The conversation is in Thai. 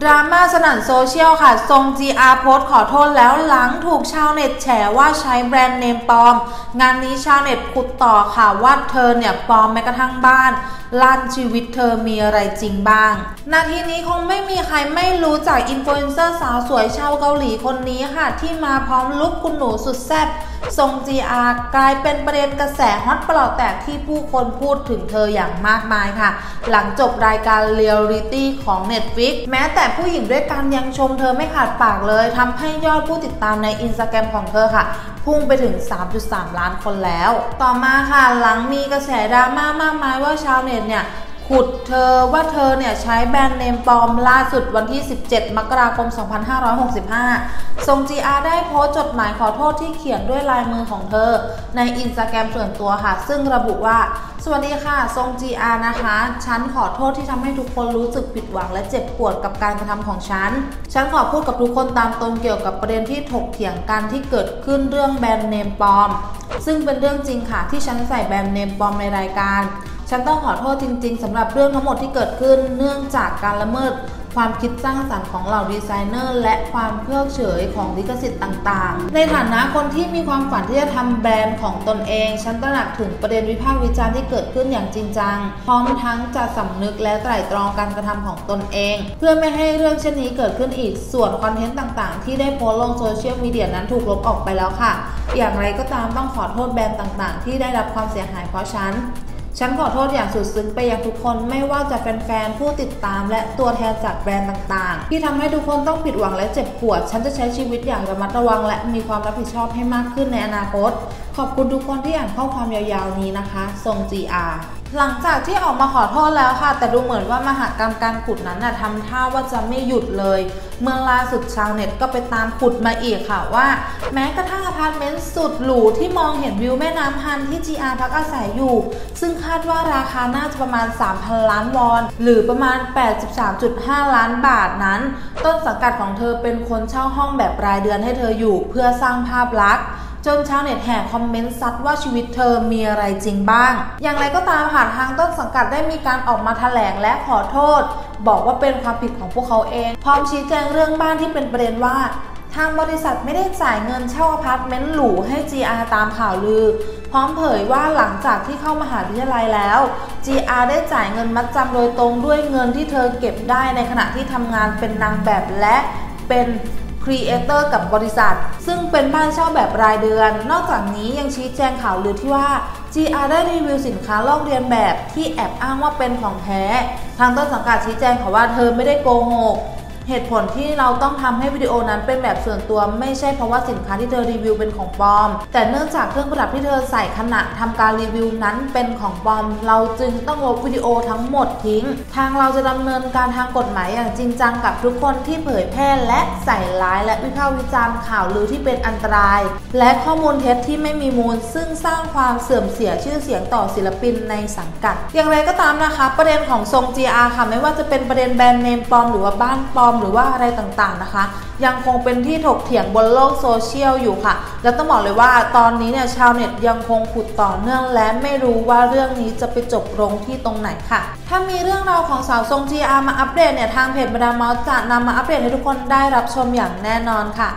ดราม่าสนั่นโซเชียลค่ะ ทรง GR โพสขอโทษแล้วหลังถูกชาวเน็ตแฉว่าใช้แบรนด์เนมปลอม งานนี้ชาวเน็ตขุดต่อค่ะว่าเธอเนี่ยปลอมแม้กระทั่งบ้านลั่นชีวิตเธอมีอะไรจริงบ้าง นาทีนี้คงไม่มีใครไม่รู้จักอินฟลูเอนเซอร์สาวสวยชาวเกาหลีคนนี้ค่ะ ที่มาพร้อมลุคคุณหนูสุดแซ่บ ทรง GR กลายเป็นประเด็นกระแสฮอตปรอทแตกที่ผู้คนพูดถึงเธออย่างมากมายค่ะ หลังจบรายการเรียลลิตี้ของ Netflix แม้แต่ผู้หญิงด้วยกันยังชมเธอไม่ขาดปากเลยทำให้ยอดผู้ติดตามในอินสตาแกรมของเธอค่ะ พุ่งไปถึง 3.3 ล้านคนแล้ว ต่อมาค่ะหลังมีกระแสดราม่ามากมายว่าชาวเน็ตเนี่ย ขุดเธอว่าเธอเนี่ยใช้แบรนด์เนมปลอมล่าสุดวันที่ 17 มกราคม 2565 ซง จีอา ได้โพสต์จดหมายขอโทษที่เขียนด้วยลายมือของเธอ ในอินสตาแกรมส่วนตัวค่ะ ซึ่งระบุว่า สวัสดีค่ะ ซง จีอา นะคะ ฉันขอโทษที่ทำให้ทุกคนรู้สึกผิดหวังและเจ็บปวดกับการกระทำของฉัน ฉันขอพูดกับทุกคนตามตรงเกี่ยวกับประเด็นที่ถกเถียงกันที่เกิดขึ้นเรื่องแบรนด์เนมปลอม ซึ่งเป็นเรื่องจริงค่ะที่ฉันใส่แบรนด์เนมปลอมในรายการ ฉันต้องขอโทษจริง ๆสำหรับเรื่องทั้งหมดที่เกิดขึ้น เนื่องจากการละเมิดความคิดสร้างสรรค์ของเหล่าดีไซเนอร์ และความเพิกเฉยของลิขสิทธิ์ต่างๆ ในฐานะคนที่มีความฝันที่จะทำแบรนด์ของตนเอง ฉันตระหนักถึงประเด็นวิพากษ์วิจารณ์ที่เกิดขึ้นอย่างจริงจัง พร้อมทั้งจะสำนึกและไตร่ตรองการกระทำของตนเอง เพื่อไม่ให้เรื่องเช่นนี้เกิดขึ้นอีก ส่วนคอนเทนต์ต่างๆ ที่ได้โพสลงโซเชียลมีเดียนั้นถูกลบออกไปแล้วค่ะ อย่างไรก็ตามต้องขอโทษแบรนด์ต่างๆ ที่ได้รับความเสียหายเพราะฉัน ฉันขอโทษอย่างสุดซึ้งไปยังทุกคนไม่ว่าจะแฟนๆ ผู้ติดตาม และตัวแทนจากแบรนด์ต่างๆ ที่ทำให้ทุกคนต้องผิดหวังและเจ็บปวด ฉันจะใช้ชีวิตอย่างระมัดระวัง และมีความรับผิดชอบให้มากขึ้นในอนาคต ขอบคุณทุกคนที่อ่านข้อความยาวๆนี้นะคะทรง GR หลังจากที่ออกมาขอโทษแล้วค่ะ แต่ดูเหมือนว่ามหากรรมการขุดนั้นน่ะทำท่าว่าจะไม่หยุดเลย เมื่อล่าสุดชาวเน็ตก็ไปตามขุดมาอีกค่ะว่า แม้กระทั่งอพาร์ตเมนต์สุดหรูที่มองเห็นวิวแม่น้ำฮันที่ GR พักอาศัยอยู่ ซึ่งคาดว่าราคาน่าจะประมาณ 3,000 ล้านวอน หรือประมาณ 83.5 ล้านบาทนั้น ต้นสังกัดของเธอเป็นคนเช่าห้องแบบรายเดือนให้เธออยู่เพื่อสร้างภาพลักษณ์ จนชาวเน็ตแห่คอมเมนต์ซัดว่าชีวิตเธอมีอะไรจริงบ้าง อย่างไรก็ตามค่ะทางต้นสังกัดได้มีการออกมาแถลงและขอโทษ บอกว่าเป็นความผิดของพวกเขาเอง พร้อมชี้แจงเรื่องบ้านที่เป็นประเด็นว่า ทางบริษัทไม่ได้จ่ายเงินเช่าอพาร์ตเมนต์หรูให้ จีอา ตามข่าวลือ พร้อมเผยว่าหลังจากที่เข้ามหาวิทยาลัยแล้ว GR ได้จ่ายเงินมัดจำโดยตรงด้วยเงินที่เธอเก็บได้ในขณะที่ทำงานเป็นนางแบบและเป็น creator กับบริษัท ซึ่งเป็นบ้านเช่าแบบรายเดือน นอกจากนี้ยังชี้แจงข่าวลือที่ว่า GR ได้รีวิวสินค้าลอกเรียนแบบที่แอบอ้างว่าเป็นของแท้ ทางต้นสังกัดชี้แจงค่ะว่าเธอไม่ได้โกหก เหตุผลที่เราต้องทำให้วิดีโอนั้นเป็นแบบส่วนตัวไม่ใช่เพราะว่าสินค้าที่เธอรีวิวเป็นของปลอม แต่เนื่องจากเครื่องประดับที่เธอใส่ขณะทำการรีวิวนั้นเป็นของปลอม เราจึงต้องลบวิดีโอทั้งหมดทิ้ง ทางเราจะดำเนินการทางกฎหมายอย่างจริงจังกับทุกคนที่เผยแพร่และใส่ร้ายและวิพากษ์วิจารณ์ข่าวลือที่เป็นอันตราย และข้อมูลเท็จที่ไม่มีมูล ซึ่งสร้างความเสื่อมเสียชื่อเสียงต่อศิลปินในสังกัด อย่างไรก็ตามนะคะ ประเด็นของทรง GR ค่ะไม่ว่าจะเป็นประเด็นแบรนด์เนมปลอมหรือว่าบ้านปลอมหรือว่าอะไรต่างๆนะคะ ยังคงเป็นที่ถกเถียงบนโลกโซเชียลอยู่ค่ะ และต้องบอกเลยว่าตอนนี้เนี่ยชาวเน็ตยังคงขุดต่อเนื่องและไม่รู้ว่าเรื่องนี้จะไปจบลงที่ตรงไหนค่ะ ถ้ามีเรื่องราวของสาวทรง GR มาอัปเดตเนี่ยทางเพจมาดามเมาส์จะนำมาอัปเดตให้ทุกคนได้รับชมอย่างแน่นอนค่ะ